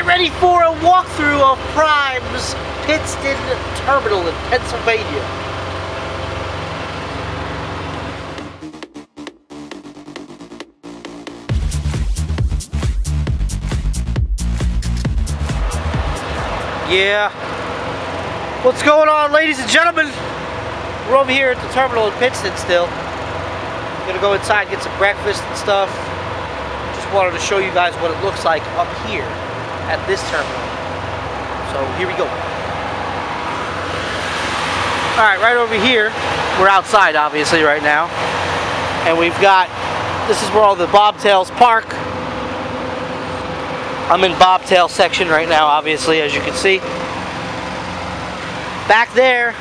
get ready for a walkthrough of Prime's Pittston Terminal in Pennsylvania. Yeah. What's going on, ladies and gentlemen? We're over here at the terminal in Pittston still. Gonna go inside, get some breakfast and stuff. Just wanted to show you guys what it looks like up here at this terminal. So here we go. All right, right over here, we're outside obviously right now. And we've got, this is where all the bobtails park. I'm in bobtail section right now, obviously, as you can see. Back there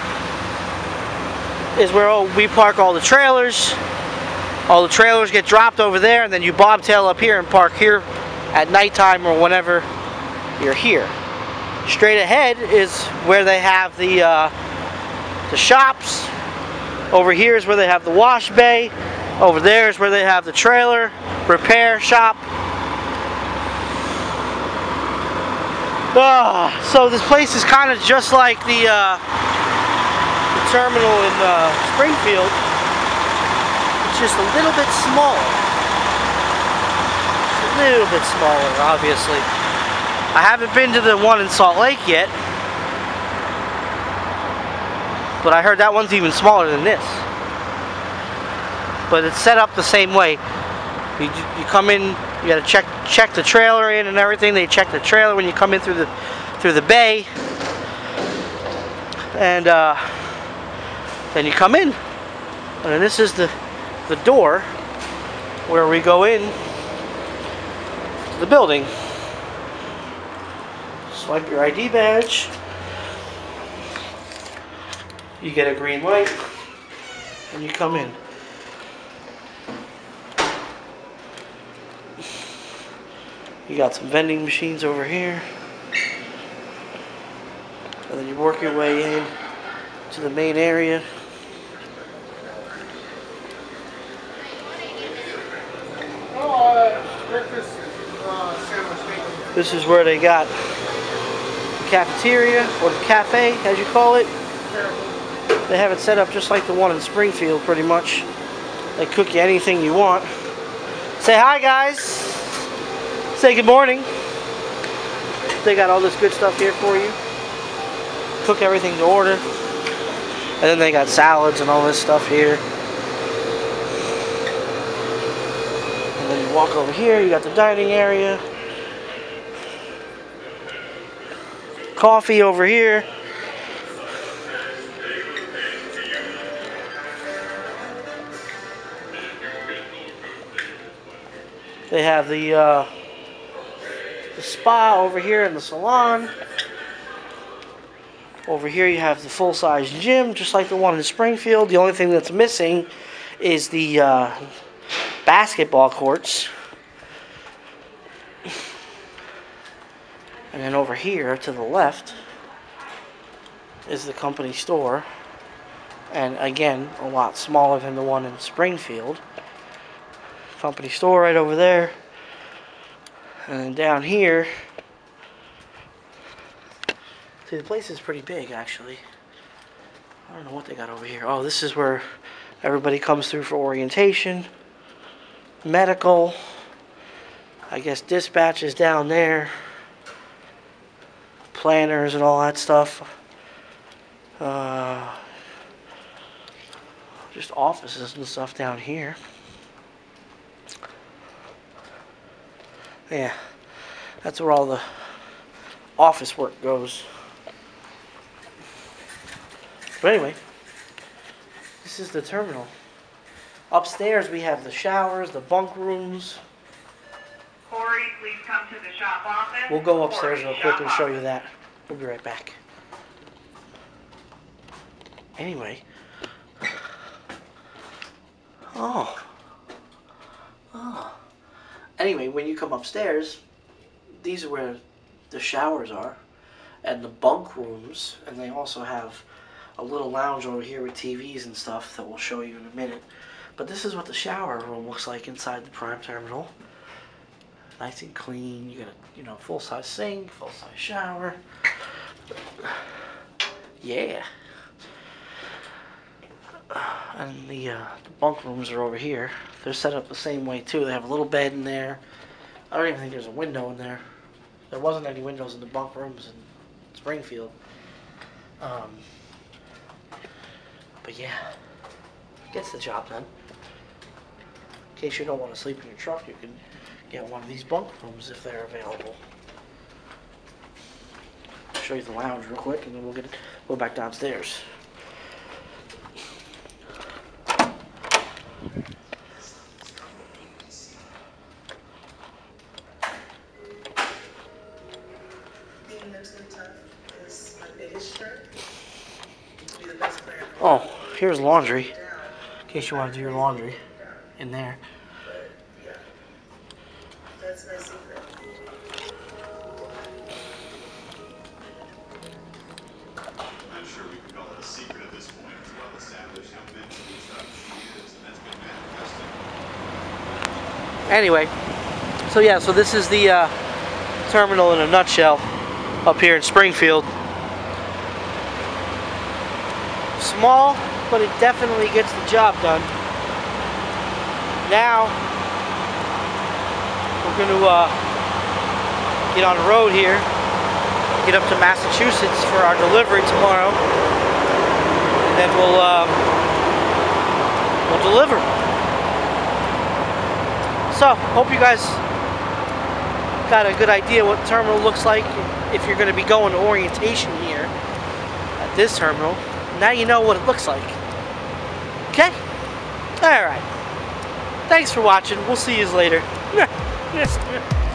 is where we park all the trailers. All the trailers get dropped over there, and then you bobtail up here and park here at nighttime or whenever you're here. Straight ahead is where they have the uh, the shops. Over here is where they have the wash bay. Over there is where they have the trailer repair shop. Ah, so this place is kind of just like the, uh, the terminal in uh, Springfield. It's just a little bit smaller. It's a little bit smaller, obviously. I haven't been to the one in Salt Lake yet. But I heard that one's even smaller than this. But it's set up the same way. You, you come in, you gotta check check the trailer in and everything. They check the trailer when you come in through the through the bay, and uh, then you come in. And this is the the door where we go in the building. Swipe your ID badge. You get a green light, and you come in. You got some vending machines over here. And then you work your way in to the main area. This is where they got cafeteria or the cafe, as you call it. They have it set up just like the one in Springfield, pretty much. They cook you anything you want. Say hi, guys. Say good morning. They got all this good stuff here for you. Cook everything to order. And then they got salads and all this stuff here. And then you walk over here, you got the dining area. Coffee over here. They have the uh, the spa over here in the salon. Over here you have the full-size gym, just like the one in Springfield. The only thing that's missing is the uh, basketball courts. And then over here to the left is the company store. And again, a lot smaller than the one in Springfield. Company store right over there. And then down here, see the place is pretty big actually. I don't know what they got over here. Oh, this is where everybody comes through for orientation, medical, I guess dispatch is down there, planners and all that stuff. Uh, just offices and stuff down here. Yeah, that's where all the office work goes. But anyway, this is the terminal. Upstairs we have the showers, the bunk rooms. Corey, please come to the shop office. We'll go upstairs real quick and show you that. We'll be right back. Anyway. Oh. Oh. Anyway, when you come upstairs, these are where the showers are and the bunk rooms, and they also have a little lounge over here with TVs and stuff that we'll show you in a minute. But this is what the shower room looks like inside the Prime Terminal. Nice and clean. You got a you know full size sink, full size shower. Yeah. And the, uh, the bunk rooms are over here. They're set up the same way too. They have a little bed in there. I don't even think there's a window in there. There wasn't any windows in the bunk rooms in Springfield. Um, but yeah, gets the job done. In case you don't want to sleep in your truck, you can get one of these bunk rooms if they're available. Show you the lounge real quick, and then we'll get go back downstairs. Oh, here's laundry. In case you want to do your laundry in there. I'm sure we can call it a secret at this point. It's well established how mentally tough she is, and that's been manifested. Anyway, so yeah, so this is the uh, terminal in a nutshell up here in Springfield. Small, but it definitely gets the job done. Now, we're going to uh, get on the road here, get up to Massachusetts for our delivery tomorrow, and then we'll uh, we'll deliver. So, hope you guys got a good idea what terminal looks like if you're going to be going to orientation here at this terminal. Now you know what it looks like. Okay? Alright. Thanks for watching. We'll see you later.